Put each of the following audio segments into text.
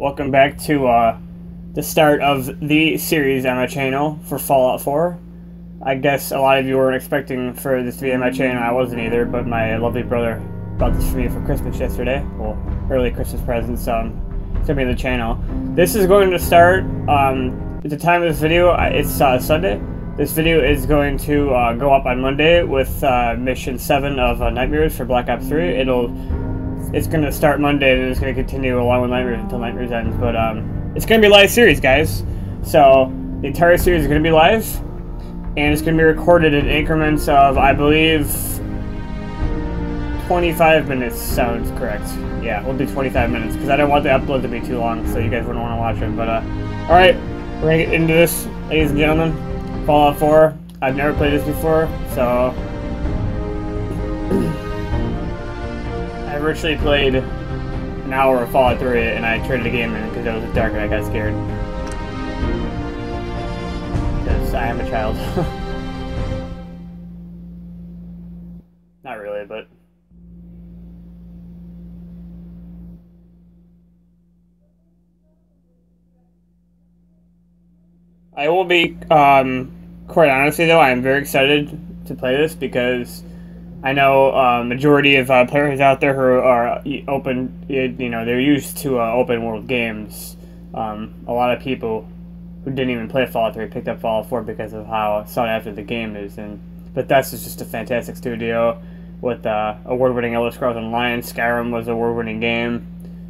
Welcome back to uh, the start of the series on my channel for Fallout 4. I guess a lot of you weren't expecting for this to be on my channel. I wasn't either, but my lovely brother bought this for me for Christmas yesterday. Well, early Christmas presents, um, be on the channel. This is going to start. Um, at the time of this video, it's uh, Sunday. This video is going to uh, go up on Monday with uh, Mission 7 of uh, Nightmares for Black Ops 3. It'll it's going to start Monday and it's going to continue along with Nightmares until Nightmares ends. But um, it's going to be live series, guys. So the entire series is going to be live, and it's going to be recorded in increments of, I believe, 25 minutes sounds correct. Yeah, we'll do 25 minutes because I don't want the upload to be too long, so you guys wouldn't want to watch it. But uh, all right, we're gonna get into this, ladies and gentlemen. Fallout 4. I've never played this before, so virtually played an hour of Fallout 3 and I traded the game in because it was dark and I got scared. Because I am a child. Not really, but... I will be, um, quite honestly though, I am very excited to play this because I know uh, majority of uh, players out there who are open, you know, they're used to uh, open world games. Um, a lot of people who didn't even play Fallout 3 picked up Fallout 4 because of how sought after the game is. And Bethesda is just a fantastic studio with uh, award-winning Elder Scrolls Online. Skyrim was an award-winning game,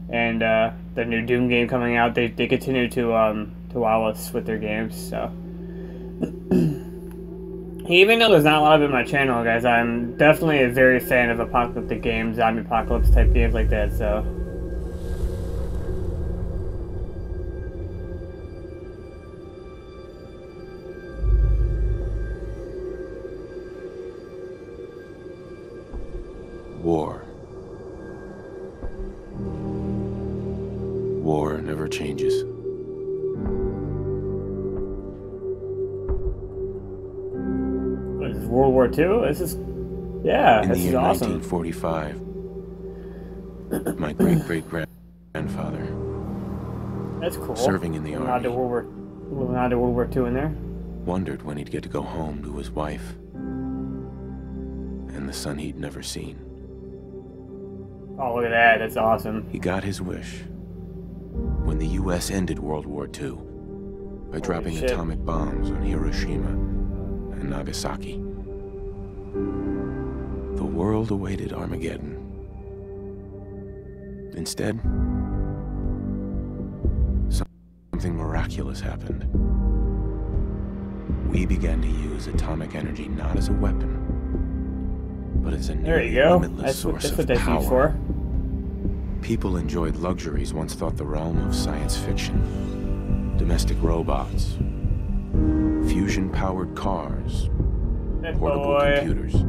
and uh, the new Doom game coming out. They, they continue to um, to wow us with their games. So. Even though there's not a lot of it on my channel, guys, I'm definitely a very fan of apocalyptic games, zombie apocalypse type games like that, so... War. War never changes. War II. This is, yeah, In this the is year awesome. 1945, my great great grandfather, That's cool. serving in the army, to World War, to World War II in there. wondered when he'd get to go home to his wife and the son he'd never seen. Oh, look at that. That's awesome. He got his wish when the U.S. ended World War II by dropping shit. atomic bombs on Hiroshima and Nagasaki. The world awaited Armageddon. Instead, something miraculous happened. We began to use atomic energy not as a weapon, but as a There you go. limitless That's what, source that's of what power. for. People enjoyed luxuries once thought the realm of science fiction. Domestic robots, fusion-powered cars, That portable boy. computers.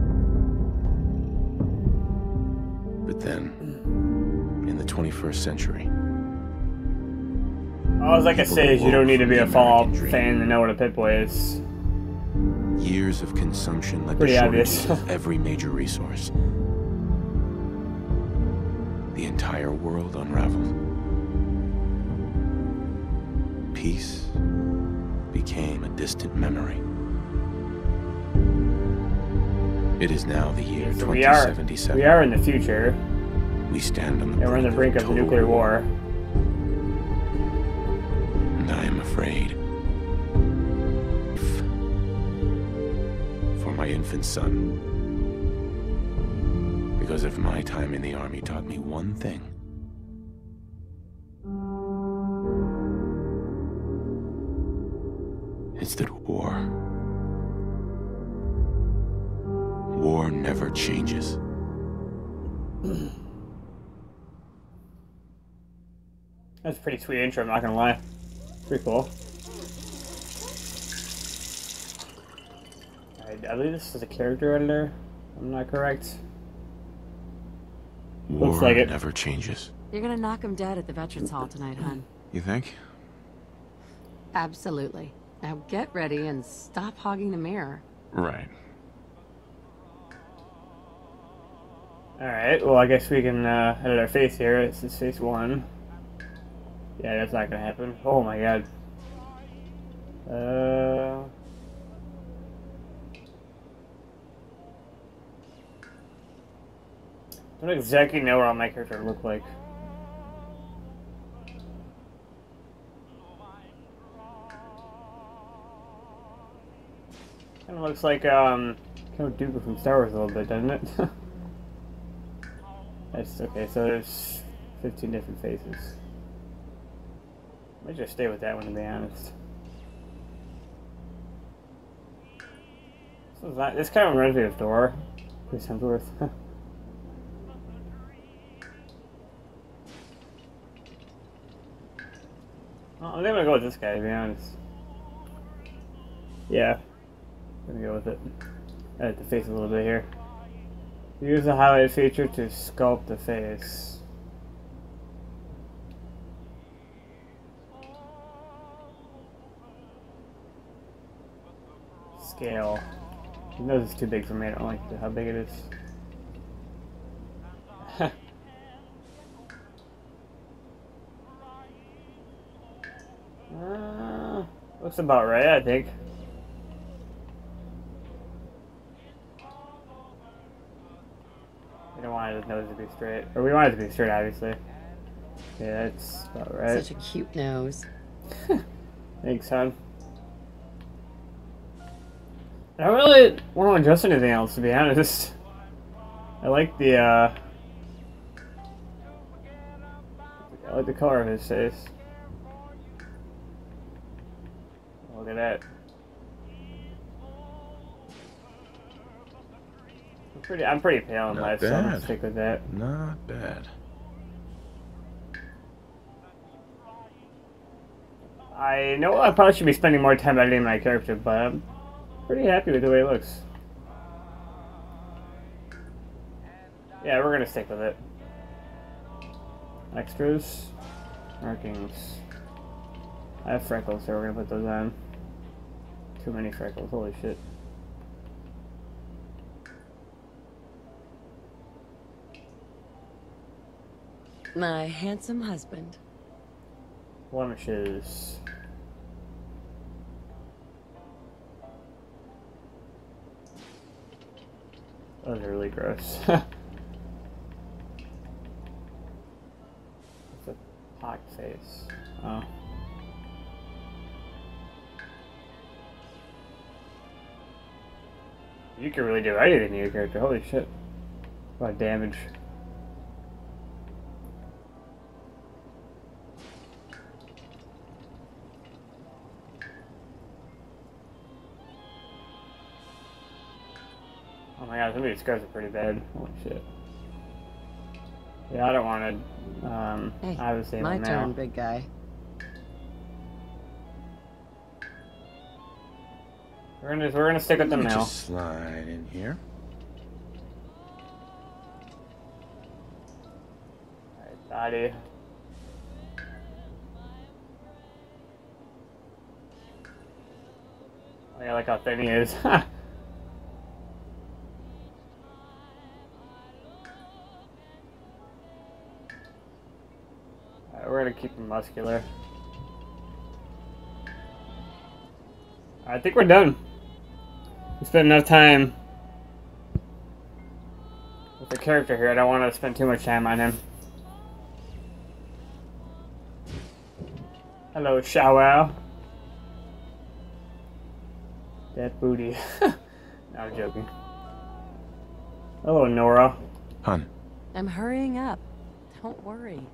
Then, in the 21st century, All I can say is you don't need to be a Fallout fan to know what a Pip-Boy is. years of consumption led Pretty to shortages of every major resource. The entire world unraveled. Peace became a distant memory. It is now the year So we are, 2077. we are in the future, We stand on the we're on the brink of total nuclear war. And I am afraid for my infant son. Because if my time in the army taught me one thing, pretty sweet intro, I'm not gonna lie. Pretty cool. Alright, I believe this is a character editor. I'm not correct. War Looks like it. never changes. You're gonna knock him dead at the Veterans Hall tonight, hun. You think? Absolutely. Now get ready and stop hogging the mirror. Right. Alright, well I guess we can uh, edit our face here. This is face one. Yeah, that's not gonna happen. Oh my god. Uh. I don't exactly know what my character look like. Kind of looks like um, Count Dooku from Star Wars a little bit, doesn't it? That's okay. So there's 15 different faces. I might just stay with that one to be honest. This, is not, this kind of reminds me of Thor. Chris Hemsworth. well, I'm gonna go with this guy to be honest. Yeah. I'm gonna go with it. Edit the face a little bit here. Use the highlight feature to sculpt the face. Scale. The nose is too big for me. I don't like how big it is. uh, looks about right, I think. We don't want his nose to be straight. Or we want it to be straight, obviously. Yeah, that's about right. Such a cute nose. Thanks, son. I really want to adjust anything else, to be honest. I like the, uh... I like the color of his face. Look at that. I'm pretty, I'm pretty pale in Not life, so I'm gonna stick with that. Not bad. I know I probably should be spending more time editing my character, but I'm pretty happy with the way it looks. Yeah, we're gonna stick with it. Extras, markings. I have freckles, so we're gonna put those on. Too many freckles, holy shit. My handsome husband. Blemishes. Those really gross. it's a pot face. Oh. You can really do anything to your character. Holy shit. A lot of damage. These scars are pretty bad. Holy shit. Yeah, I don't want to, um, Hey, obviously my now. turn, big guy. We're gonna, we're gonna stick with the Let me male. just slide in here. Alright, body. Oh, yeah, I like how thin he is. we're gonna keep him muscular. I think we're done. We spent enough time with the character here. I don't want to spend too much time on him. Hello, Shao Wow. That booty. no, I'm joking. Hello, Nora. Hun, I'm hurrying up. Don't worry.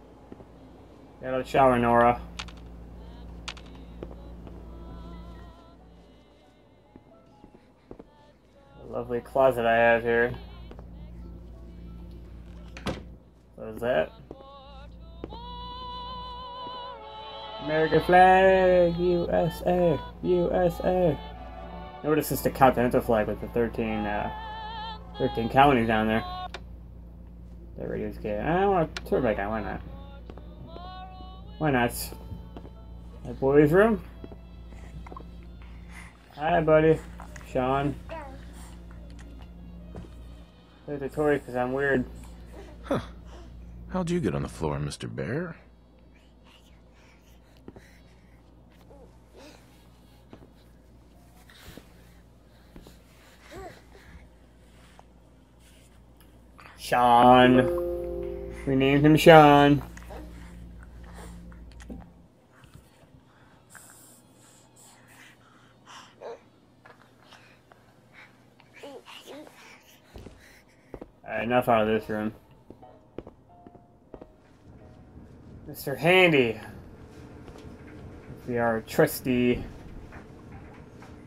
Hello, shower, Nora. A lovely closet I have here. What is that? American flag, USA, USA. Notice it's the continental flag with the 13, uh, 13 colonies down there. That radio's good. I don't want to turn back on. Why not? Why not? My boy's room. Hi, buddy. Sean. Play the toy because I'm weird. Huh. How'd you get on the floor, Mr. Bear? Sean. We named him Sean. Alright, enough out of this room. Mr. Handy. We are trusty.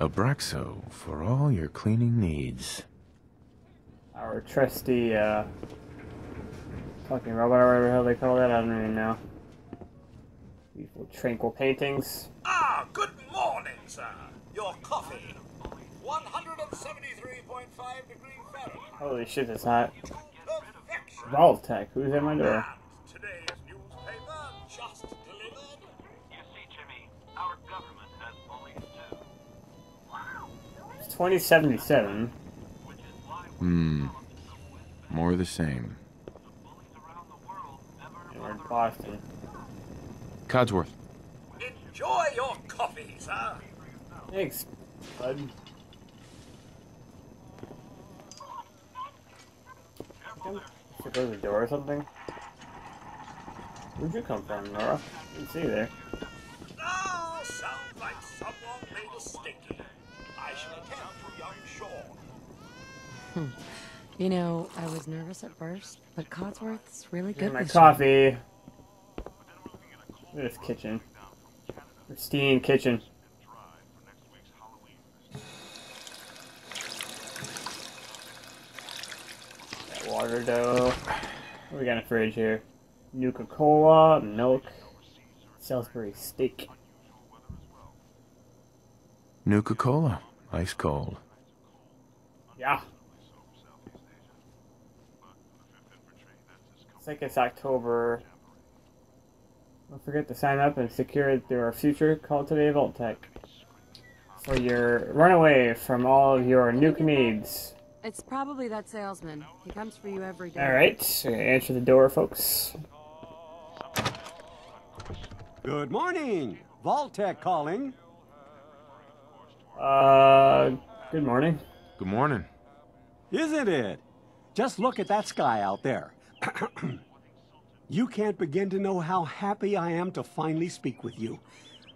Abraxo for all your cleaning needs. Our trusty, uh, fucking robot or whatever the hell they call that, I don't even know. Beautiful tranquil paintings. Ah, good morning, sir. Your coffee. 173.5 degree Fahrenheit. Holy shit, that's hot. Perfection. Vault-Tec, who's at my door? And today's newspaper just delivered. You see, Jimmy, our government has police too. It's 2077. Which is why Hmm. More the same. bullies around the world never And we're in Boston. Codsworth. Enjoy your coffee, sir. Thanks, bud. Should close the door or something? Where'd you come from, Nora? Didn't see you there. Ah, sounds like someone made a sticky. I shall attend to young Sean. You know, I was nervous at first, but Codsworth's really Here's good my with coffee. Look at this kitchen. Pristine kitchen. Water dough. We got a fridge here? Nuka Cola, milk, Salisbury steak. Nuka Cola. Ice cold. Yeah. It's like it's October. Don't forget to sign up and secure your future call today Vault-Tec. For your runaway from all of your nuke needs. It's probably that salesman. He comes for you every day. Alright, so answer the door, folks. Good morning. Vault-Tec calling. Uh, good morning. Good morning. Isn't it? Just look at that sky out there. you can't begin to know how happy I am to finally speak with you.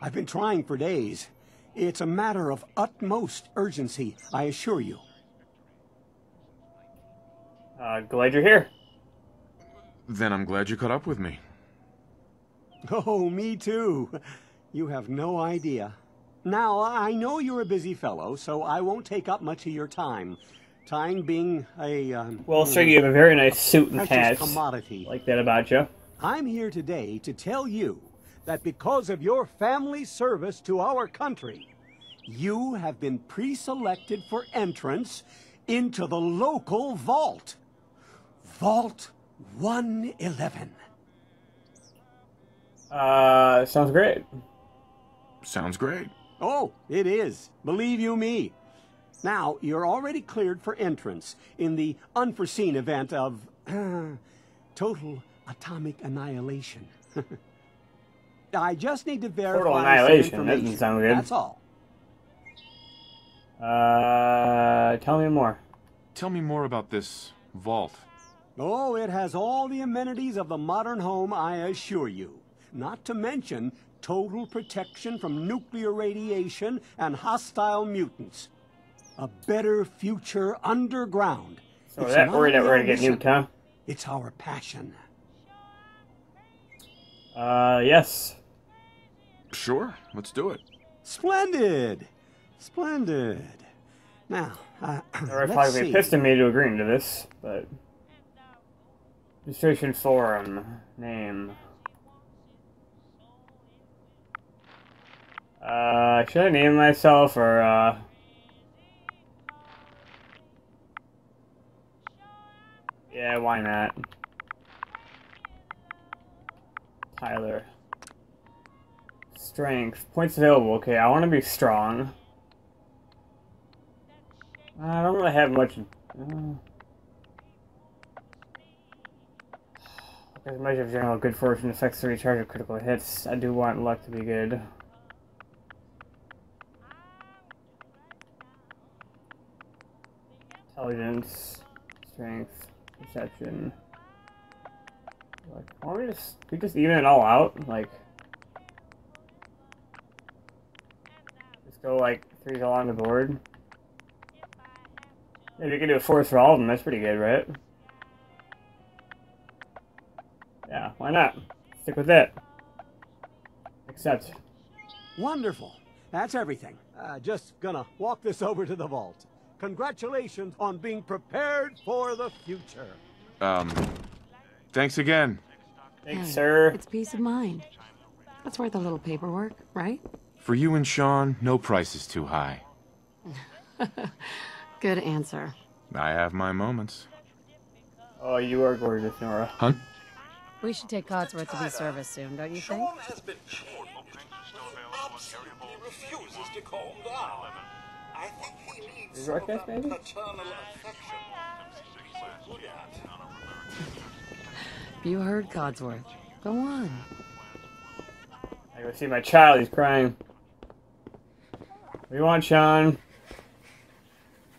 I've been trying for days. It's a matter of utmost urgency, I assure you. Uh, glad you're here. Then I'm glad you caught up with me. Oh, me too. You have no idea. Now, I know you're a busy fellow, so I won't take up much of your time. Time being a, um, Well, sir, you have a very nice suit and precious hat. commodity. Like that about you. I'm here today to tell you that because of your family service to our country, you have been pre-selected for entrance into the local vault. Vault 111. Uh, sounds great. Sounds great. Oh, it is. Believe you me. Now, you're already cleared for entrance in the unforeseen event of total atomic annihilation. I just need to verify some annihilation, that doesn't sound good. That's all. Uh, tell me more. Tell me more about this vault. Oh, it has all the amenities of the modern home, I assure you. Not to mention total protection from nuclear radiation and hostile mutants. A better future underground. So It's that not worried that we're our gonna get mission, nuked, huh? It's our passion. Uh, yes. Sure, let's do it. Splendid! Splendid. Now, uh, Or if let's I be see. pissed at me to agreeing to this, but registration forum name. Uh, should I name myself or uh? Yeah, why not? Tyler. Strength. Points available. Okay, I want to be strong. I don't really have much. Uh, as measure of general good fortune affects the recharge of critical hits. I do want luck to be good. Intelligence, strength, Perception. Like, why don't we just, we just even it all out? Like, just go like threes along the board. Maybe we can do a fourth for all of them. That's pretty good, right? Yeah, why not? Stick with it. Accept. Wonderful. That's everything. Uh, just gonna walk this over to the vault. Congratulations on being prepared for the future. Um, thanks again. Thanks, Hey, sir. It's peace of mind. That's worth a little paperwork, right? For you and Sean, no price is too high. Good answer. I have my moments. Oh, you are gorgeous, Nora. Huh? We should take Codsworth to be serviced soon, don't you think? Sean has been changed. He absolutely refuses to calm down. I think he needs Is some of Rockcast, that maybe? paternal affection. So. You heard Codsworth. Go on. I go see my child. He's crying. What do you want, Sean?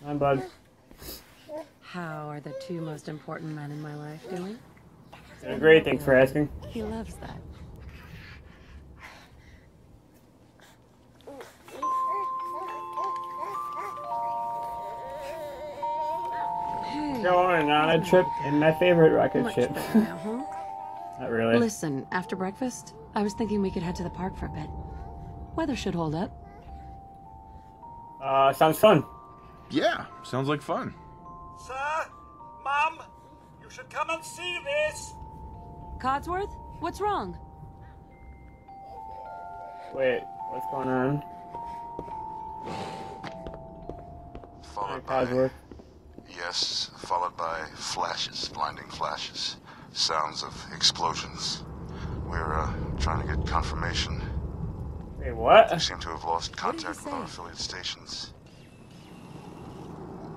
Come on, bud. How are the two most important men in my life doing? Doing great. Thanks for asking. He loves that. Hey, Going on a trip in my favorite rocket much ship. better now, huh? Not really. Listen, after breakfast, I was thinking we could head to the park for a bit. Weather should hold up. Uh, sounds fun. Yeah, sounds like fun. Sir, Mom, you should come and see this. Codsworth, what's wrong? Wait, what's going on? Followed by Codsworth. yes, followed by flashes, blinding flashes, sounds of explosions. We're uh, trying to get confirmation. Wait, We what? seem to have lost contact he with our affiliate stations.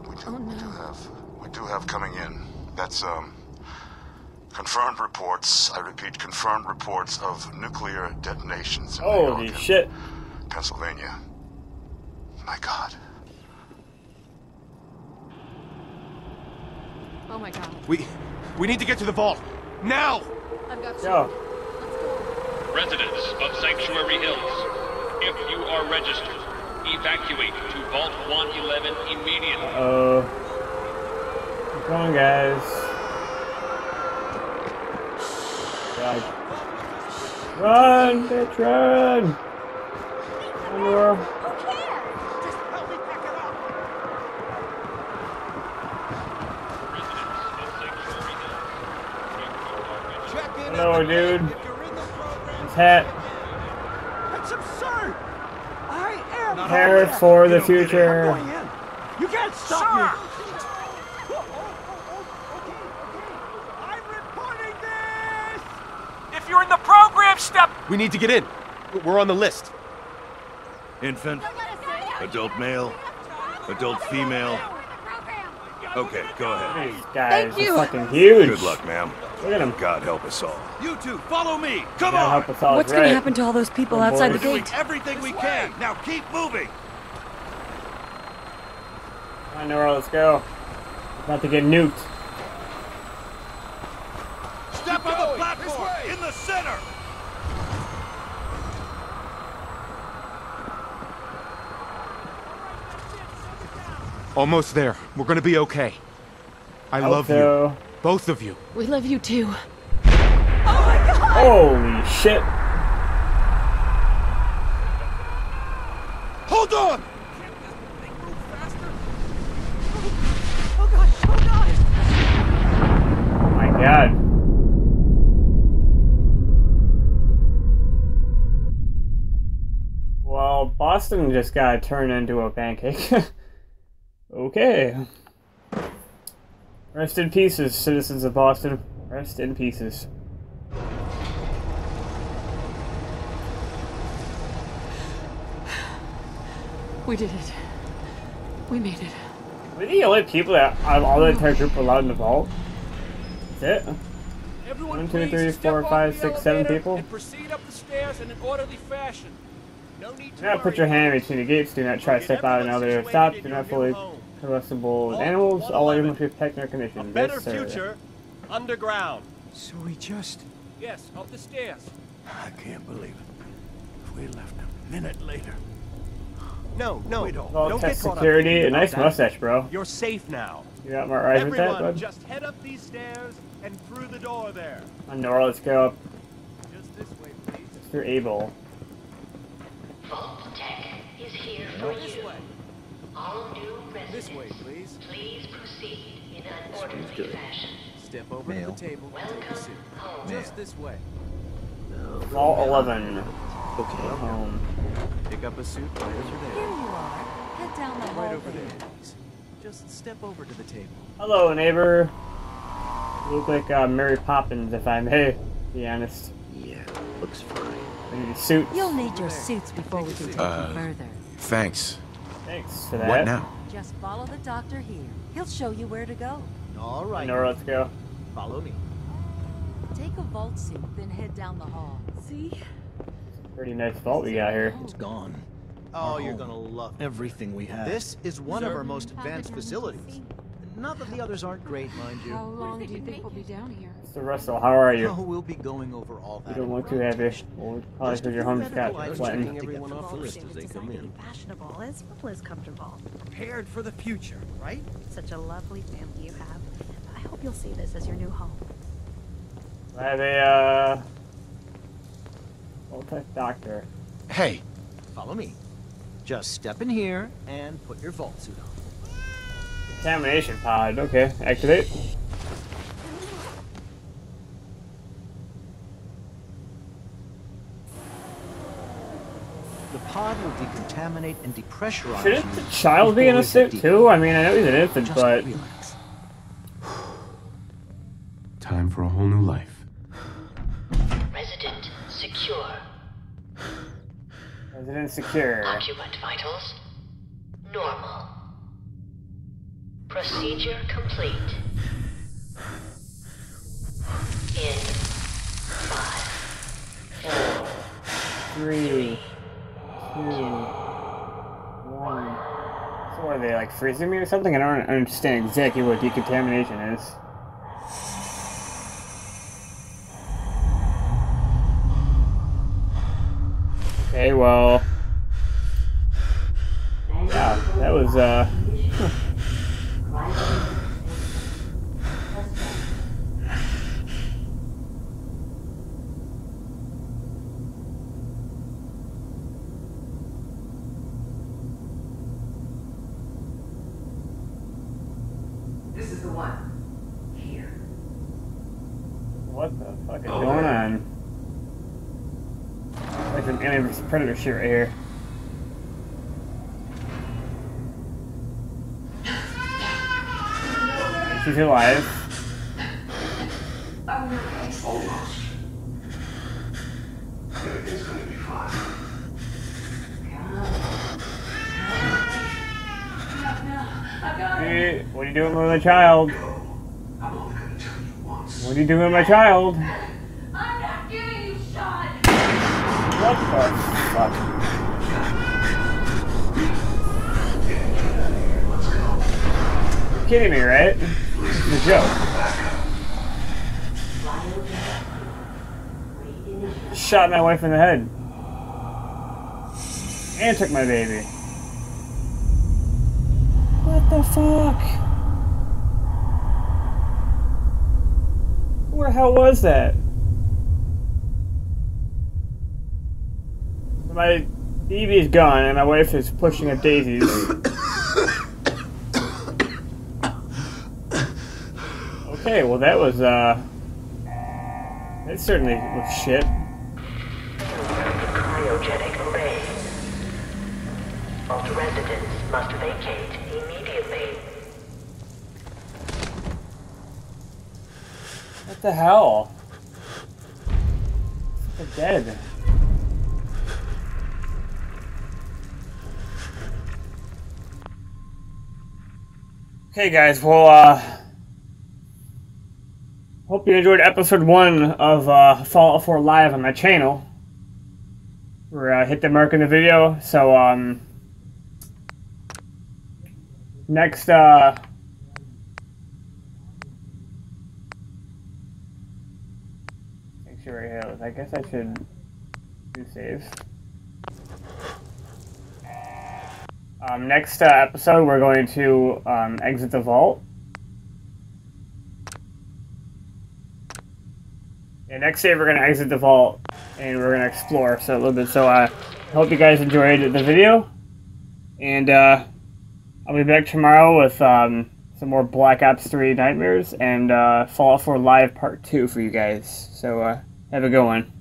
We do, Oh, we do have, we do have coming in. That's um, confirmed reports. I repeat, confirmed reports of nuclear detonations in New York shit. Pennsylvania. My God. Oh my god. We we need to get to the vault. Now! I've got Go. Residents of Sanctuary Hills, if you are registered, evacuate to Vault 111 immediately. Uh-oh. Keep going, guys. God. Run, bitch, run! Run, Nora. Residents of Sanctuary Hills, Check in Hello, at the gate dude. if you're in the program. His hat. That's absurd. I am. Prepare going in. for the don't get in. I'm future. going in. You can't stop me. Oh, oh, oh, okay, okay. I'm reporting this. If you're in the program, step. We need to get in. We're on the list. Infant, adult male, adult female. Okay, go ahead. These guys Thank you. are fucking huge. Good luck, ma'am. Look at him. God help us all. You two, follow me. Come Gotta on. help us all. What's right. gonna happen to all those people Oh, outside boy. the Doing gate? everything we can. Now keep moving. I know where let's go. About to get nuked. Step on the platform in the center. Almost there. We're gonna be okay. I Hope love so. you. Both of you. We love you too. Oh my god! Holy shit. Hold on! Oh my god. Well, Boston just got turned into a pancake. okay. Rest in pieces, citizens of Boston. Rest in pieces. We did it. We made it. Were the only people that out of all the entire group were allowed in the vault? That's it? Everyone One, two, please three, step four, off five, the six, seven elevator people? And proceed up the stairs in an orderly fashion. No need to Do not put your hand between the gates. Do not try to step out and elevator. Stop. Do not fully combustible animals, all able to protect their conditions. Better yes, sir. future underground. So we just... Yes, up the stairs. I can't believe it. If we left a minute later... No, no, We don't. Well, don't test get caught security, thinking a nice that. mustache, bro. You're safe now. You got my eyes with that, Everyone, bud? just head up these stairs and through the door there. On Nora, let's go up. Just this way, please. Mr. Abel. Vault Tech is here No. for This you. Way. All new residents. This way, please. Please proceed in an orderly fashion. Step over Male. to the table. Take a Welcome seat. home. Just this way. Vault 11. Okay. Home. Pick up a suit right over there. Here you are. Head down the hall. Right over there, please. Just step over to the table. Hello, neighbor. You look like uh, Mary Poppins, if I may be honest. Yeah, looks fine. I need a suit. You'll need your suits before we can take Uh, you further. Thanks. Thanks for that. What now? Just follow the doctor here. He'll show you where to go. All right. Nora, let's go. Follow me. Take a vault suit, then head down the hall. See? Pretty nice vault we got here. It's gone. Oh, Our you're home. gonna love it. Everything we have. This is one of our most advanced did- facilities. Not that the others aren't great, mind you. How long do you think we'll be down here? Mr. Russell, how are you? Oh, we'll be going over all You that. don't look too happy. Well, probably because your home's got medical sweating. items everyone off the list as they come in. Fashionable as well as comfortable. Prepared for the future, right? Such a lovely family you have. I hope you'll see this as your new home. I have a, uh... Vault doctor. Hey, Follow me. Just step in here and put your vault suit on. Contamination pod. Okay, activate. The pod will decontaminate and depressurize Shouldn't the child be in a suit too? I mean, I know he's an infant, Just but relax. time for a whole new life. Resident secure. resident secure. Occupant vitals normal. Procedure complete. In five, Three, two, one. So are they like freezing me or something? I don't understand exactly what decontamination is. Okay, well. Yeah, that was, uh. This is the one. Here. What the fuck is going on? Like some Alien vs Predator shit right here. She's alive. Almost. Everything's gonna be fine. Hey, what are you doing with my child? I'm only gonna tell you once. What are you doing with my child? I'm not giving you shot. What the fuck? Kidding me, right? It's a joke. Shot my wife in the head. And took my baby. What the fuck? Where the hell was that? My is gone and my wife is pushing up daisies. okay, well that was, uh... That certainly was shit. cryogenic array. Vault residents must vacate immediately. What the hell? They're dead. Okay, guys, well, uh, hope you enjoyed episode one of uh, Fallout 4 Live on my channel. We're uh, hit the mark in the video, so um, next, uh, Sanctuary Hills. I guess I should do save. Um, next uh, episode, we're going to um, exit the vault. Yeah, next day we're going to exit the vault and we're going to explore so a little bit. So I uh, hope you guys enjoyed the video. And uh, I'll be back tomorrow with um, some more Black Ops 3 Nightmares and uh, Fallout 4 Live Part 2 for you guys. So uh, have a good one.